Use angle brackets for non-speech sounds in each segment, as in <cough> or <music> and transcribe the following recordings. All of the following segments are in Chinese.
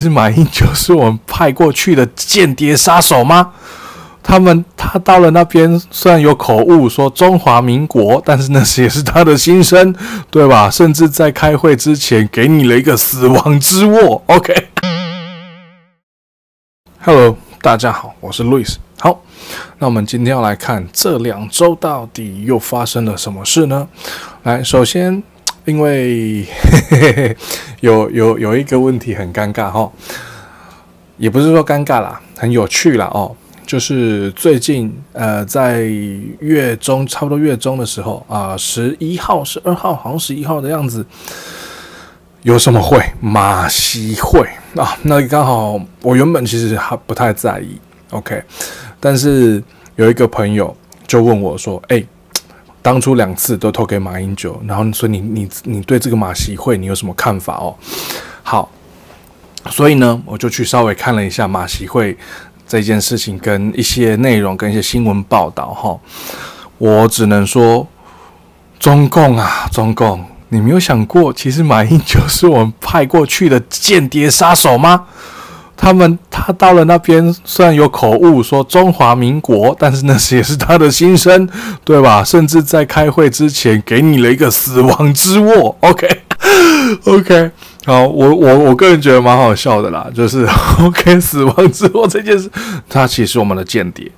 是马英九是我们派过去的间谍杀手吗？他们他到了那边，虽然有口误说中华民国，但是那是也是他的心声，对吧？甚至在开会之前给你了一个死亡之握。OK，Hello，大家好，我是 Louis。好，那我们今天要来看这两周到底又发生了什么事呢？来，首先。因为嘿嘿嘿有有有一个问题很尴尬哈，也不是说尴尬啦，很有趣啦哦。就是最近呃，在月中差不多月中的时候啊，十一号、十二号，好像十一号的样子，有什么会？马西会啊？那刚好我原本其实还不太在意，OK，但是有一个朋友就问我说：“哎。”当初两次都投给马英九，然后所以你你你对这个马习会你有什么看法哦？好，所以呢，我就去稍微看了一下马习会这件事情跟一些内容跟一些新闻报道哈。我只能说，中共啊，中共，你没有想过，其实马英九是我们派过去的间谍杀手吗？他们他到了那边，虽然有口误说中华民国，但是那是也是他的心声，对吧？<laughs> 甚至在开会之前给你了一个死亡之握。OK，OK，好，我我我个人觉得蛮好笑的啦，就是 <laughs> OK 死亡之握这件事，他其实我们的间谍。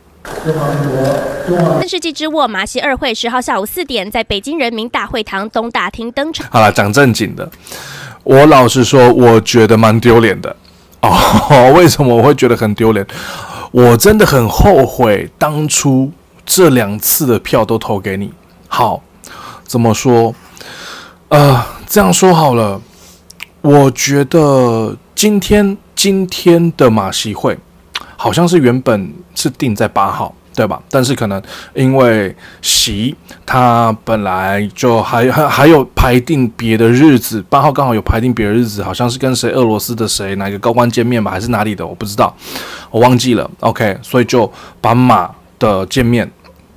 tân 世纪之握马习二会十号下午四点在北京人民大会堂东大厅登场。好了，讲正经的，我老实说，我觉得蛮丢脸的。<laughs> 哦，为什么我会觉得很丢脸？我真的很后悔当初这两次的票都投给你。好，怎么说？呃，这样说好了，我觉得今天今天的马戏会好像是原本是定在八号。对吧？但是可能因为习他本来就还还还有排定别的日子，八号刚好有排定别的日子，好像是跟谁俄罗斯的谁哪个高官见面吧，还是哪里的，我不知道，我忘记了。OK，所以就把马的见面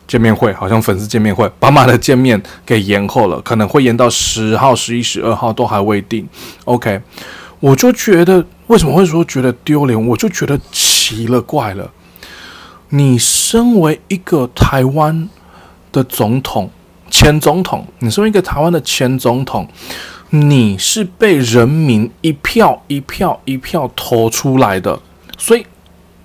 见面会，好像粉丝见面会，把马的见面给延后了，可能会延到十号、十一、十二号都还未定。OK，我就觉得为什么会说觉得丢脸？我就觉得奇了怪了。你身为一个台湾的总统，前总统，你身为一个台湾的前总统，你是被人民一票一票一票投出来的，所以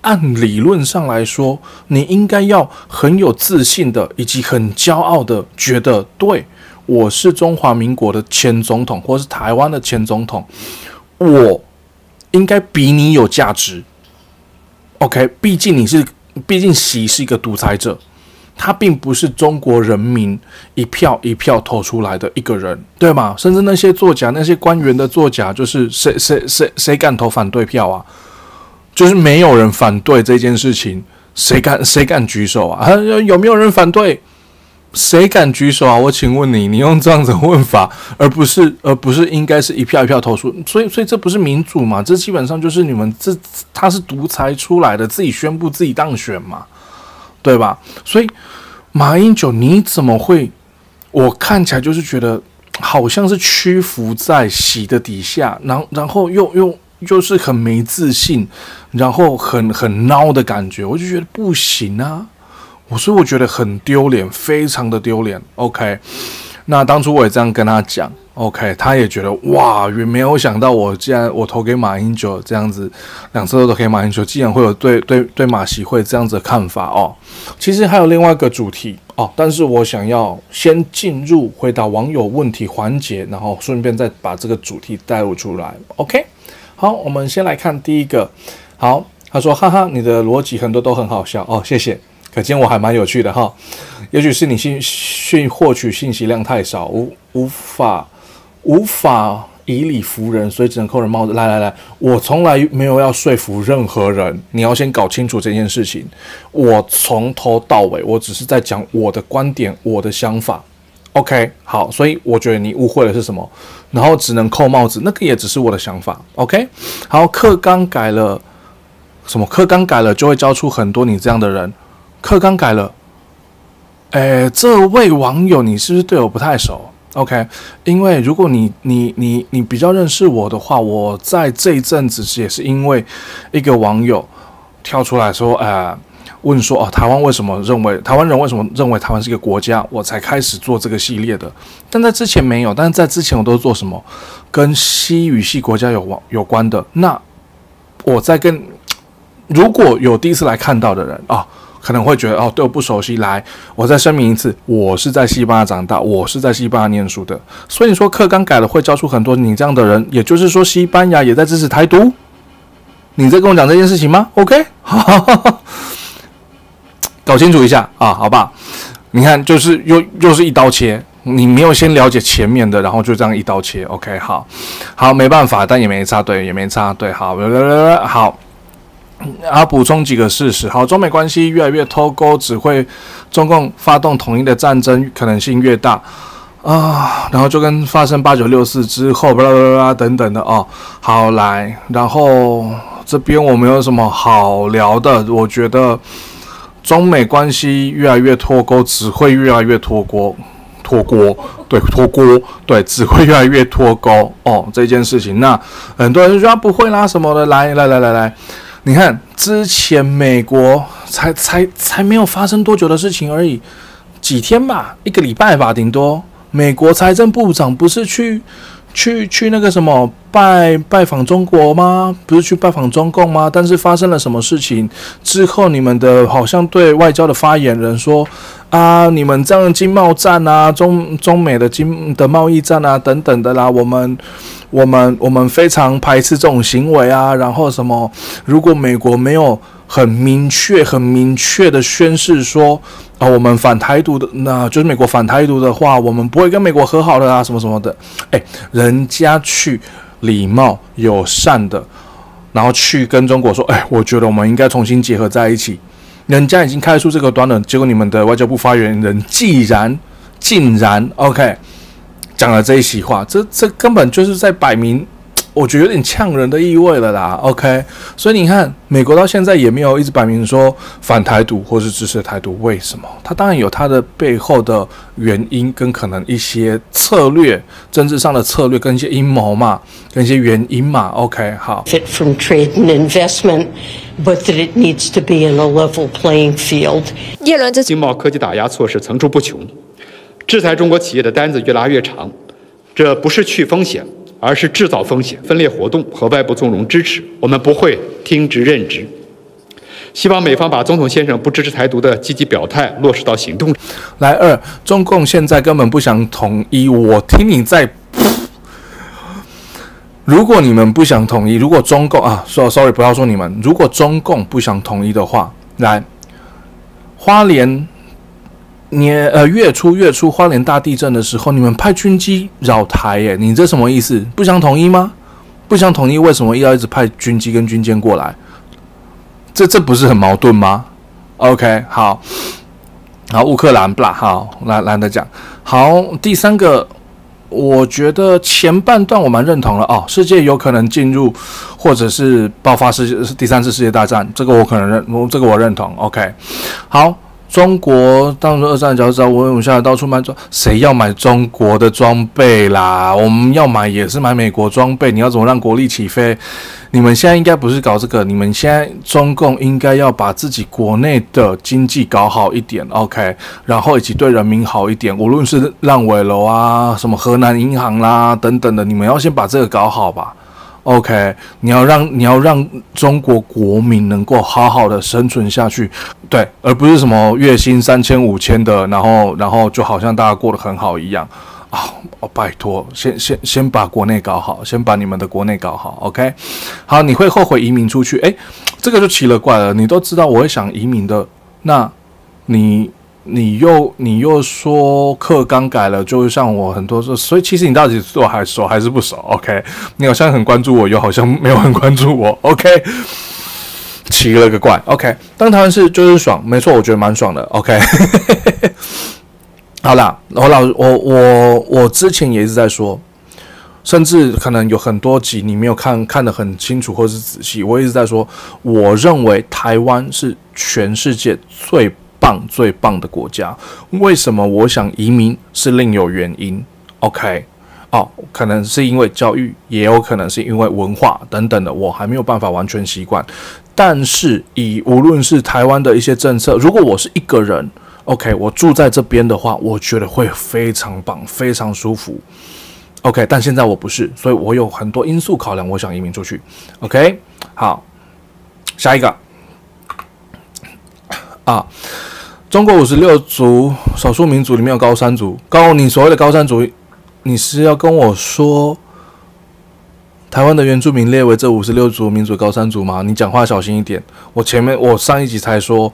按理论上来说，你应该要很有自信的，以及很骄傲的，觉得对我是中华民国的前总统，或是台湾的前总统，我应该比你有价值。OK，毕竟你是。毕竟习是一个独裁者，他并不是中国人民一票一票投出来的一个人，对吗？甚至那些作假、那些官员的作假，就是谁谁谁谁敢投反对票啊？就是没有人反对这件事情，谁敢谁敢举手啊？有没有人反对？谁敢举手啊？我请问你，你用这样子问法，而不是而不是应该是一票一票投出，所以所以这不是民主嘛？这基本上就是你们这他是独裁出来的，自己宣布自己当选嘛，对吧？所以马英九你怎么会？我看起来就是觉得好像是屈服在洗的底下，然后然后又又又是很没自信，然后很很孬的感觉，我就觉得不行啊。我所以我觉得很丢脸，非常的丢脸。OK，那当初我也这样跟他讲，OK，他也觉得哇，也没有想到我既然我投给马英九这样子，两次都投给马英九，竟然会有对对对马习会这样子的看法哦。其实还有另外一个主题哦，但是我想要先进入回答网友问题环节，然后顺便再把这个主题带入出来。OK，好，我们先来看第一个。好，他说哈哈，你的逻辑很多都很好笑哦，谢谢。可见我还蛮有趣的哈，也许是你信讯获取信息量太少，无无法无法以理服人，所以只能扣人帽子。来来来，我从来没有要说服任何人，你要先搞清楚这件事情。我从头到尾，我只是在讲我的观点，我的想法。OK，好，所以我觉得你误会了是什么，然后只能扣帽子，那个也只是我的想法。OK，好，课纲改了，什么课纲改了就会教出很多你这样的人。课纲改了，哎，这位网友，你是不是对我不太熟？OK，因为如果你你你你比较认识我的话，我在这一阵子也是因为一个网友跳出来说，呃，问说哦，台湾为什么认为台湾人为什么认为台湾是一个国家，我才开始做这个系列的。但在之前没有，但是在之前我都是做什么跟西语系国家有关有关的。那我在跟如果有第一次来看到的人啊。可能会觉得哦，对我不熟悉。来，我再声明一次，我是在西班牙长大，我是在西班牙念书的。所以说课纲改了会教出很多你这样的人，也就是说西班牙也在支持台独？你在跟我讲这件事情吗？OK，搞清楚一下啊，好吧？你看，就是又又是一刀切，你没有先了解前面的，然后就这样一刀切。OK，好，好，没办法，但也没差，对，也没差，对，好，好。<coughs> 啊，补充几个事实。好，中美关系越来越脱钩，只会中共发动统一的战争可能性越大啊。然后就跟发生八九六四之后，巴拉巴拉等等的哦。好，来，然后这边我没有什么好聊的。我觉得中美关系越来越脱钩，只会越来越脱锅，脱锅，对，脱锅，对，只会越来越脱钩哦。这件事情，那很多人就说不会啦什么的。来来来来来。你看，之前美国才才才没有发生多久的事情而已，几天吧，一个礼拜吧，顶多。美国财政部长不是去去去那个什么拜拜访中国吗？不是去拜访中共吗？但是发生了什么事情之后，你们的好像对外交的发言人说啊，你们这样经贸战啊，中中美的经的贸易战啊等等的啦，我们。我们我们非常排斥这种行为啊，然后什么？如果美国没有很明确、很明确的宣誓说啊，我们反台独的，那就是美国反台独的话，我们不会跟美国和好的啊，什么什么的。哎，人家去礼貌友善的，然后去跟中国说，哎，我觉得我们应该重新结合在一起。人家已经开出这个端了，结果你们的外交部发言人既然竟然 OK。讲了这一席话，这这根本就是在摆明，我觉得有点呛人的意味了啦。OK，所以你看，美国到现在也没有一直摆明说反台独或是支持台独，为什么？它当然有它的背后的原因跟可能一些策略、政治上的策略跟一些阴谋嘛，跟一些原因嘛。OK，好。Fit from trade and investment, but that it needs to be in a level playing field. 这经贸科技打压措施层出不穷。制裁中国企业的单子越拉越长，这不是去风险，而是制造风险。分裂活动和外部纵容支持，我们不会听之任之。希望美方把总统先生不支持台独的积极表态落实到行动。来二，中共现在根本不想统一。我听你在，如果你们不想统一，如果中共啊，说 sorry，不要说你们，如果中共不想统一的话，来花莲。年呃月初月初花莲大地震的时候，你们派军机扰台耶？你这什么意思？不想统一吗？不想统一，为什么要一直派军机跟军舰过来？这这不是很矛盾吗？OK，好，好，乌克兰不啦？好，来懒得讲。好，第三个，我觉得前半段我蛮认同了哦，世界有可能进入或者是爆发世界第三次世界大战，这个我可能认，这个我认同。OK，好。中国当初二战就知道，我我现在到处买装，谁要买中国的装备啦？我们要买也是买美国装备。你要怎么让国力起飞？你们现在应该不是搞这个，你们现在中共应该要把自己国内的经济搞好一点，OK，然后以及对人民好一点。无论是烂尾楼啊，什么河南银行啦等等的，你们要先把这个搞好吧。OK，你要让你要让中国国民能够好好的生存下去，对，而不是什么月薪三千五千的，然后然后就好像大家过得很好一样啊！哦，拜托，先先先把国内搞好，先把你们的国内搞好。OK，好，你会后悔移民出去？诶，这个就奇了怪了。你都知道我会想移民的，那你。你又你又说课刚改了，就像我很多说，所以其实你到底是我还熟还是不熟？OK，你好像很关注我，又好像没有很关注我。OK，奇了个怪。OK，当台湾是就是爽，没错，我觉得蛮爽的。OK，<laughs> 好啦，我老我我我之前也一直在说，甚至可能有很多集你没有看看得很清楚或是仔细，我一直在说，我认为台湾是全世界最。棒最棒的国家，为什么我想移民是另有原因 OK，哦，可能是因为教育，也有可能是因为文化等等的，我还没有办法完全习惯。但是以无论是台湾的一些政策，如果我是一个人，OK，我住在这边的话，我觉得会非常棒，非常舒服。OK，但现在我不是，所以我有很多因素考量，我想移民出去。OK，好，下一个啊，中国五十六族少数民族里面有高山族，高你所谓的高山族，你是要跟我说台湾的原住民列为这五十六族民族高山族吗？你讲话小心一点。我前面我上一集才说。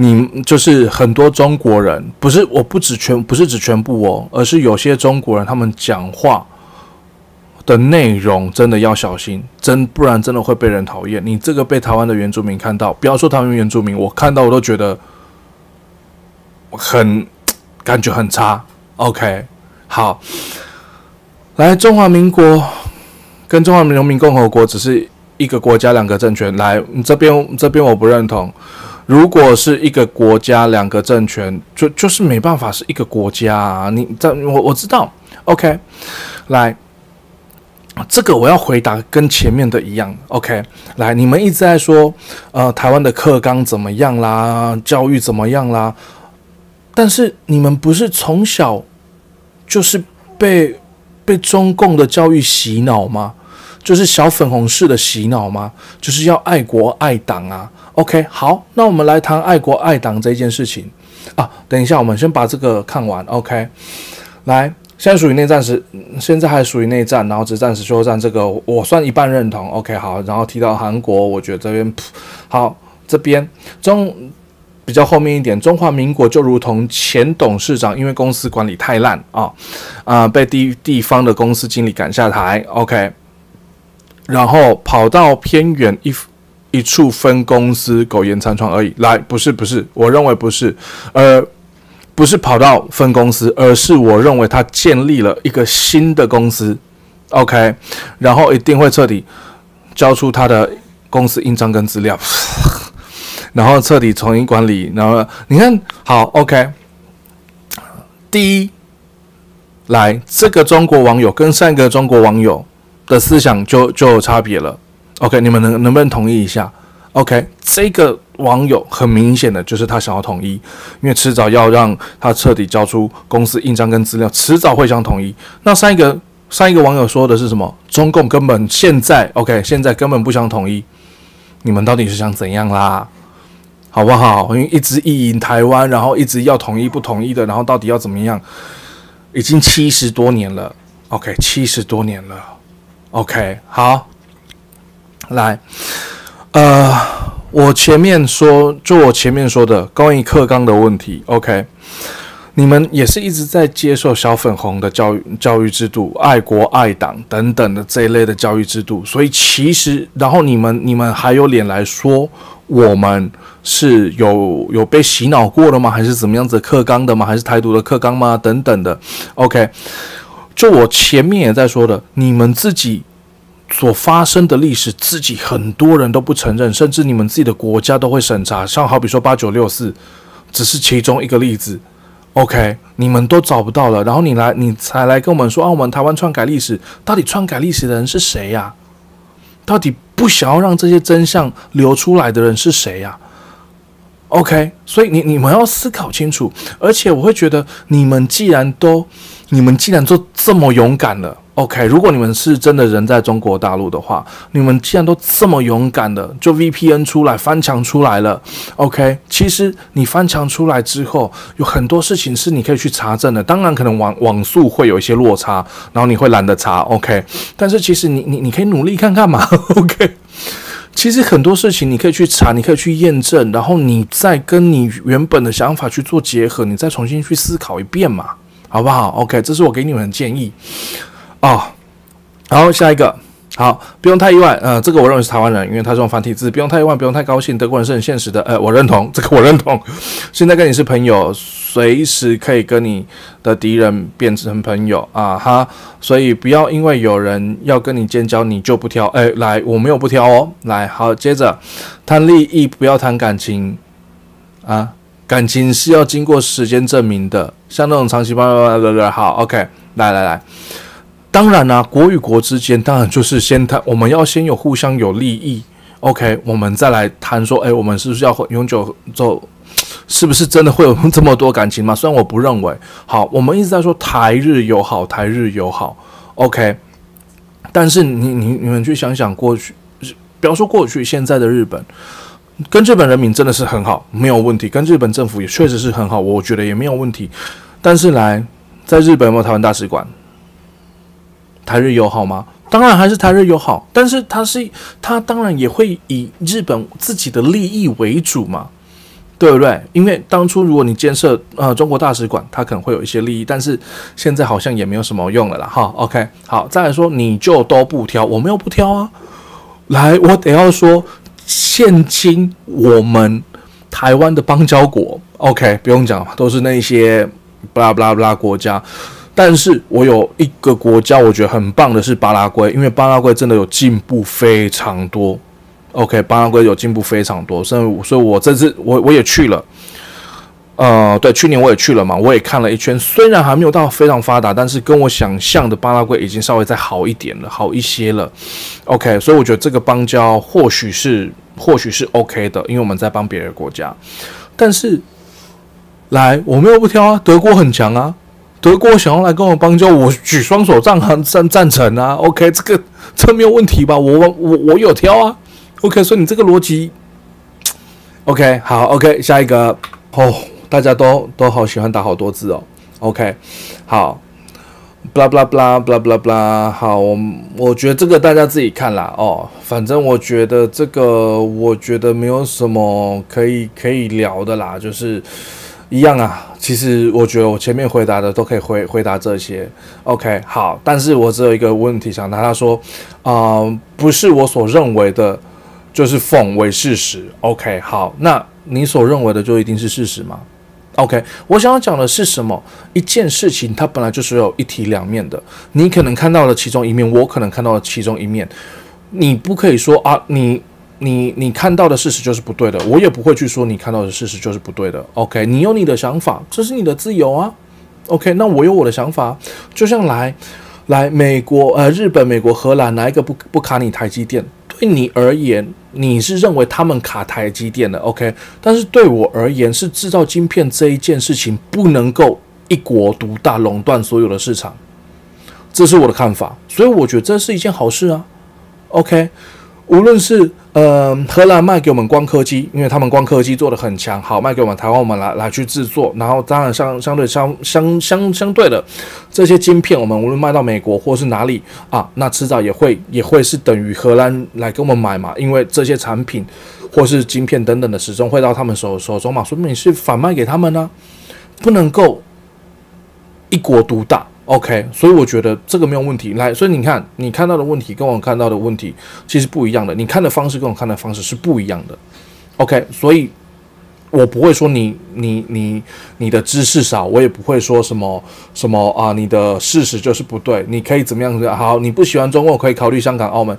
你就是很多中国人，不是我不指全，不是指全部哦，而是有些中国人他们讲话的内容真的要小心，真不然真的会被人讨厌。你这个被台湾的原住民看到，不要说台湾原住民，我看到我都觉得很感觉很差。OK，好，来中华民国跟中华人民共和国只是一个国家两个政权，来你这边这边我不认同。如果是一个国家两个政权，就就是没办法是一个国家啊！你这我我知道，OK，来，这个我要回答跟前面的一样，OK，来，你们一直在说，呃，台湾的课纲怎么样啦，教育怎么样啦，但是你们不是从小就是被被中共的教育洗脑吗？就是小粉红式的洗脑吗？就是要爱国爱党啊！OK，好，那我们来谈爱国爱党这件事情啊。等一下，我们先把这个看完。OK，来，现在属于内战时，现在还属于内战，然后只暂时休战，这个我算一半认同。OK，好，然后提到韩国，我觉得这边好，这边中比较后面一点，中华民国就如同前董事长，因为公司管理太烂啊啊，被地地方的公司经理赶下台。OK，然后跑到偏远一。一处分公司苟延残喘而已。来，不是不是，我认为不是，呃，不是跑到分公司，而是我认为他建立了一个新的公司，OK，然后一定会彻底交出他的公司印章跟资料，<laughs> 然后彻底重新管理。然后你看好，OK，第一，来这个中国网友跟上一个中国网友的思想就就有差别了。OK，你们能能不能同意一下？OK，这个网友很明显的就是他想要统一，因为迟早要让他彻底交出公司印章跟资料，迟早会想统一。那上一个上一个网友说的是什么？中共根本现在 OK，现在根本不想统一。你们到底是想怎样啦？好不好？因为一直意淫台湾，然后一直要统一不统一的，然后到底要怎么样？已经七十多年了，OK，七十多年了，OK，好。来，呃，我前面说，就我前面说的关于课纲的问题，OK，你们也是一直在接受小粉红的教育教育制度、爱国爱党等等的这一类的教育制度，所以其实，然后你们你们还有脸来说我们是有有被洗脑过了吗？还是怎么样子课纲的吗？还是台独的课纲吗？等等的，OK，就我前面也在说的，你们自己。所发生的历史，自己很多人都不承认，甚至你们自己的国家都会审查。像好比说八九六四，只是其中一个例子。OK，你们都找不到了，然后你来，你才来跟我们说啊，我们台湾篡改历史，到底篡改历史的人是谁呀？到底不想要让这些真相流出来的人是谁呀？OK，所以你你们要思考清楚。而且我会觉得，你们既然都，你们既然都这么勇敢了。OK，如果你们是真的人在中国大陆的话，你们既然都这么勇敢的，就 VPN 出来翻墙出来了。OK，其实你翻墙出来之后，有很多事情是你可以去查证的。当然，可能网网速会有一些落差，然后你会懒得查。OK，但是其实你你你可以努力看看嘛。<laughs> OK，其实很多事情你可以去查，你可以去验证，然后你再跟你原本的想法去做结合，你再重新去思考一遍嘛，好不好？OK，这是我给你们的建议。哦，然后下一个，好，不用太意外，呃，这个我认为是台湾人，因为他是用繁体字，不用太意外，不用太高兴，德国人是很现实的，呃，我认同这个，我认同。现在跟你是朋友，随时可以跟你的敌人变成朋友啊哈，所以不要因为有人要跟你建交，你就不挑，哎，来，我没有不挑哦，来，好，接着谈利益，不要谈感情啊，感情是要经过时间证明的，像那种长期巴拉巴拉的，好，OK。来来来，当然啦、国与国之间当然就是先谈，我们要先有互相有利益，OK，我们再来谈说，哎，我们是不是要永久走？是不是真的会有这么多感情吗？虽然我不认为。好，我们一直在说台日友好，台日友好，OK。但是你你你们去想想过去，不要说过去，现在的日本跟日本人民真的是很好，没有问题。跟日本政府也确实是很好，我觉得也没有问题。但是来在日本有没有台湾大使馆？台日友好吗？当然还是台日友好，但是他是他当然也会以日本自己的利益为主嘛。对不对？因为当初如果你建设呃中国大使馆，他可能会有一些利益，但是现在好像也没有什么用了啦。哈，OK，好，再来说你就都不挑，我没有不挑啊。来，我得要说，现今我们台湾的邦交国，OK，不用讲了，都是那些巴拉巴拉巴拉国家。但是我有一个国家，我觉得很棒的是巴拉圭，因为巴拉圭真的有进步非常多。OK，巴拉圭有进步非常多，所以所以我这次我我也去了，呃，对，去年我也去了嘛，我也看了一圈，虽然还没有到非常发达，但是跟我想象的巴拉圭已经稍微再好一点了，好一些了。OK，所以我觉得这个邦交或许是或许是 OK 的，因为我们在帮别的国家。但是，来，我没有不挑啊，德国很强啊，德国想要来跟我邦交，我举双手赞赞赞成啊。OK，这个这没有问题吧？我我我有挑啊。OK，所以你这个逻辑，OK，好，OK，下一个哦，大家都都好喜欢打好多字哦，OK，好，blah blah blah blah blah blah，好，我我觉得这个大家自己看啦哦，反正我觉得这个我觉得没有什么可以可以聊的啦，就是一样啊。其实我觉得我前面回答的都可以回回答这些，OK，好，但是我只有一个问题想拿他说，啊，不是我所认为的。就是奉为事实，OK，好，那你所认为的就一定是事实吗？OK，我想要讲的是什么？一件事情它本来就是有一体两面的，你可能看到了其中一面，我可能看到了其中一面，你不可以说啊，你你你看到的事实就是不对的，我也不会去说你看到的事实就是不对的，OK，你有你的想法，这是你的自由啊，OK，那我有我的想法，就像来来美国呃日本、美国、荷兰哪一个不不卡你台积电？对你而言，你是认为他们卡台积电的，OK？但是对我而言，是制造晶片这一件事情不能够一国独大，垄断所有的市场，这是我的看法。所以我觉得这是一件好事啊，OK？无论是呃荷兰卖给我们光刻机，因为他们光刻机做的很强，好卖给我们台湾，我们来来去制作。然后当然相相对相相相相对的这些晶片，我们无论卖到美国或是哪里啊，那迟早也会也会是等于荷兰来给我们买嘛，因为这些产品或是晶片等等的始终会到他们手手中嘛，说明你是反卖给他们呢，不能够一国独大。OK，所以我觉得这个没有问题。来，所以你看，你看到的问题跟我看到的问题其实不一样的。你看的方式跟我看的方式是不一样的。OK，所以我不会说你你你你的知识少，我也不会说什么什么啊，你的事实就是不对。你可以怎么样？好，你不喜欢中国，可以考虑香港、澳门。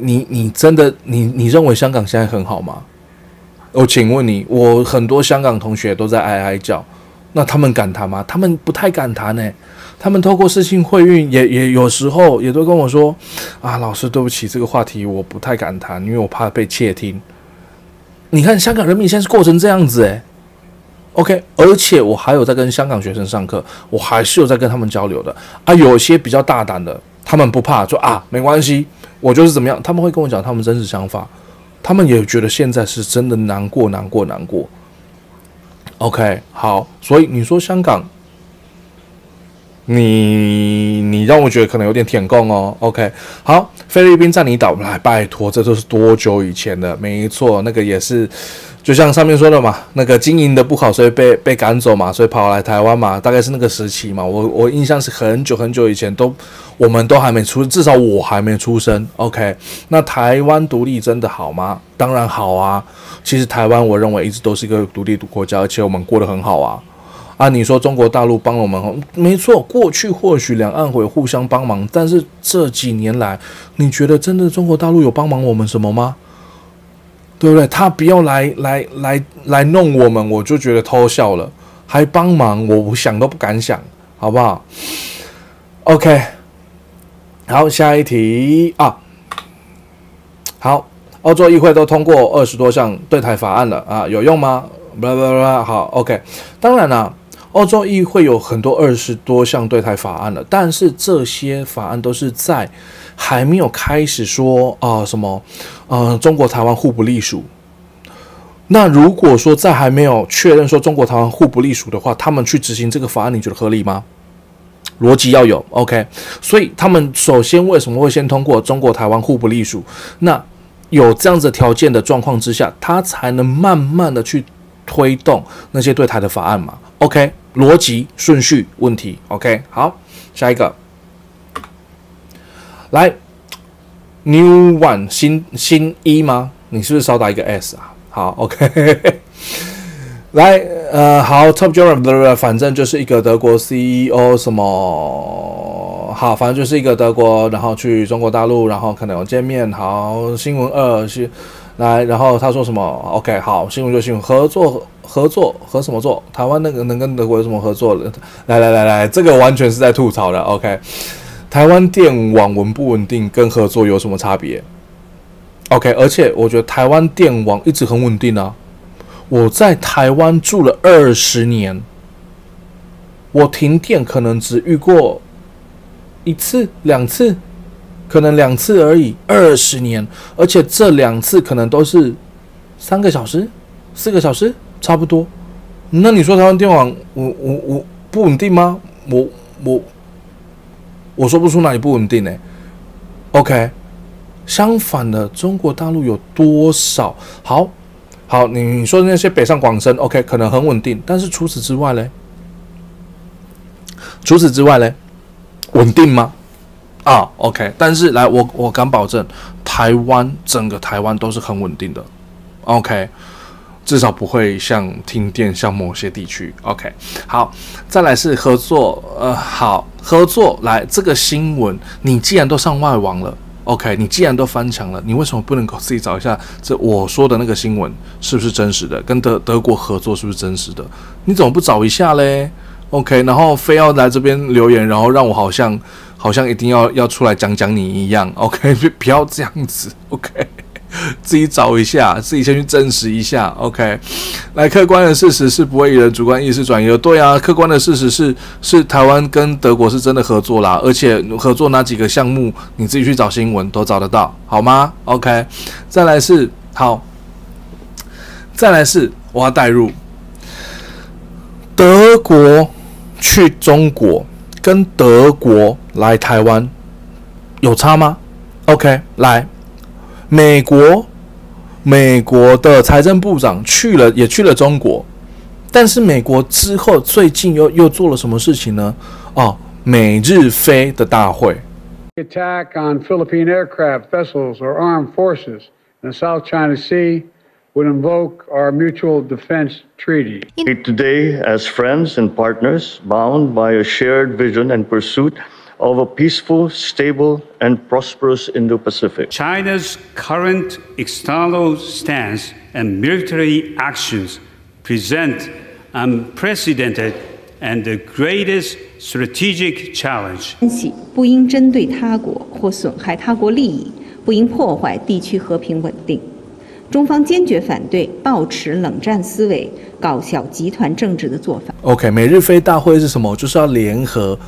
你你真的你你认为香港现在很好吗？我请问你，我很多香港同学都在哀哀叫，那他们敢谈吗？他们不太敢谈呢。他们透过视讯会议，也也有时候也都跟我说：“啊，老师，对不起，这个话题我不太敢谈，因为我怕被窃听。”你看，香港人民现在是过成这样子诶 OK，而且我还有在跟香港学生上课，我还是有在跟他们交流的啊。有些比较大胆的，他们不怕，说啊，没关系，我就是怎么样，他们会跟我讲他们真实想法，他们也觉得现在是真的难过，难过，难过。OK，好，所以你说香港。你你让我觉得可能有点舔共哦，OK，好，菲律宾占领岛来，拜托，这都是多久以前的？没错，那个也是，就像上面说的嘛，那个经营的不好，所以被被赶走嘛，所以跑来台湾嘛，大概是那个时期嘛。我我印象是很久很久以前，都我们都还没出，至少我还没出生，OK。那台湾独立真的好吗？当然好啊。其实台湾我认为一直都是一个独立国家，而且我们过得很好啊。啊，你说中国大陆帮我们，没错，过去或许两岸会互相帮忙，但是这几年来，你觉得真的中国大陆有帮忙我们什么吗？对不对？他不要来来来来弄我们，我就觉得偷笑了，还帮忙，我想都不敢想，好不好？OK，好，下一题啊。好，欧洲议会都通过二十多项对台法案了啊，有用吗？啦啦啦，好，OK。当然了，欧洲议会有很多二十多项对台法案了，但是这些法案都是在还没有开始说啊什么，呃，中国台湾互不隶属。那如果说在还没有确认说中国台湾互不隶属的话，他们去执行这个法案，你觉得合理吗？逻辑要有，OK。所以他们首先为什么会先通过中国台湾互不隶属？那有这样子条件的状况之下，他才能慢慢的去。推动那些对台的法案嘛？OK，逻辑顺序问题。OK，好，下一个，来，New One 新新一吗？你是不是少打一个 S 啊？好，OK，来，呃，好，Top General，反正就是一个德国 CEO 什么，好，反正就是一个德国，然后去中国大陆，然后可能有见面。好，新闻二是。来，然后他说什么？OK，好，新闻就新闻，合作合作和什么做？台湾那个能跟德国有什么合作的？来来来来，这个完全是在吐槽的。OK，台湾电网稳不稳定跟合作有什么差别？OK，而且我觉得台湾电网一直很稳定啊。我在台湾住了二十年，我停电可能只遇过一次两次。可能两次而已，二十年，而且这两次可能都是三个小时、四个小时，差不多。那你说台湾电网，我我我不稳定吗？我我我说不出哪里不稳定呢。OK，相反的，中国大陆有多少？好，好，你你说的那些北上广深，OK，可能很稳定，但是除此之外嘞，除此之外嘞，稳定吗？啊，OK，但是来，我我敢保证，台湾整个台湾都是很稳定的，OK，至少不会像停电，像某些地区，OK，好，再来是合作，呃，好，合作，来这个新闻，你既然都上外网了，OK，你既然都翻墙了，你为什么不能够自己找一下这我说的那个新闻是不是真实的，跟德德国合作是不是真实的？你怎么不找一下嘞？OK，然后非要来这边留言，然后让我好像。好像一定要要出来讲讲你一样，OK，<laughs> 不要这样子，OK，<laughs> 自己找一下，自己先去证实一下，OK。来，客观的事实是不会以人主观意识转移的，对啊，客观的事实是是台湾跟德国是真的合作啦，而且合作哪几个项目，你自己去找新闻都找得到，好吗？OK。再来是好，再来是我要带入德国去中国。跟德国来台湾有差吗？OK，来，美国，美国的财政部长去了，也去了中国，但是美国之后最近又又做了什么事情呢？哦，美日菲的大会。Attack on Philippine aircraft vessels or armed forces in the South China Sea. would invoke our mutual defense treaty. Today, as friends and partners, bound by a shared vision and pursuit of a peaceful, stable, and prosperous Indo Pacific. China's current external stance and military actions present unprecedented and the greatest strategic challenge. 关系不应针对他国或损害他国利益，不应破坏地区和平稳定。中方坚决反对抱持冷战思维、搞小集团政治的做法。OK，美日非大会是什么？就是要联合，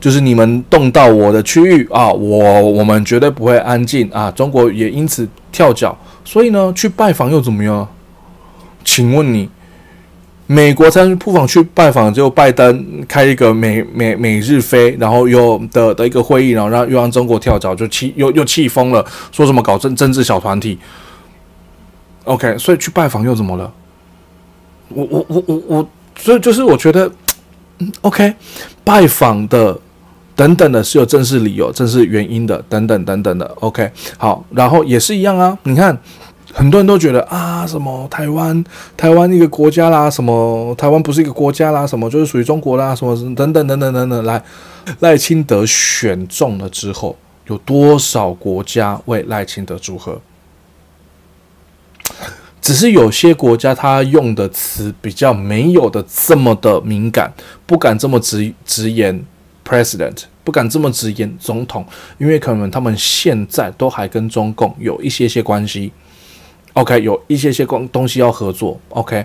就是你们动到我的区域啊，我我们绝对不会安静啊。中国也因此跳脚，所以呢，去拜访又怎么样？请问你，美国才不妨去拜访，就拜登开一个美美美日非，然后又的的一个会议，然后让又让中国跳脚，就气又又气疯了，说什么搞政政治小团体。OK，所以去拜访又怎么了？我我我我我，所以就是我觉得，OK，拜访的等等的是有正式理由、正式原因的，等等等等的。OK，好，然后也是一样啊。你看，很多人都觉得啊，什么台湾台湾一个国家啦，什么台湾不是一个国家啦，什么就是属于中国啦，什么等等等等等等。来，赖清德选中了之后，有多少国家为赖清德祝贺？只是有些国家他用的词比较没有的这么的敏感，不敢这么直直言 president，不敢这么直言总统，因为可能他们现在都还跟中共有一些些关系。OK，有一些些东东西要合作。OK，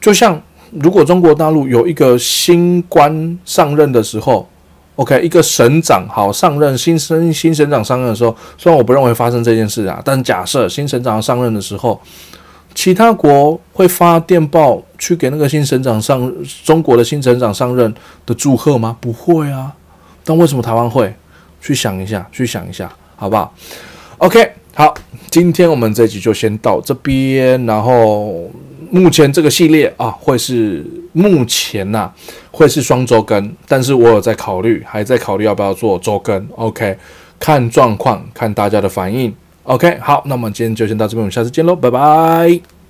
就像如果中国大陆有一个新官上任的时候，OK，一个省长好上任，新生新省长上任的时候，虽然我不认为发生这件事啊，但假设新省长上任的时候，其他国会发电报去给那个新省长上中国的新省长上任的祝贺吗？不会啊。但为什么台湾会？去想一下，去想一下，好不好？OK。好，今天我们这集就先到这边。然后目前这个系列啊，会是目前呐，会是双周更，但是我有在考虑，还在考虑要不要做周更。OK，看状况，看大家的反应。OK，好，那么今天就先到这边，我们下次见喽，拜拜。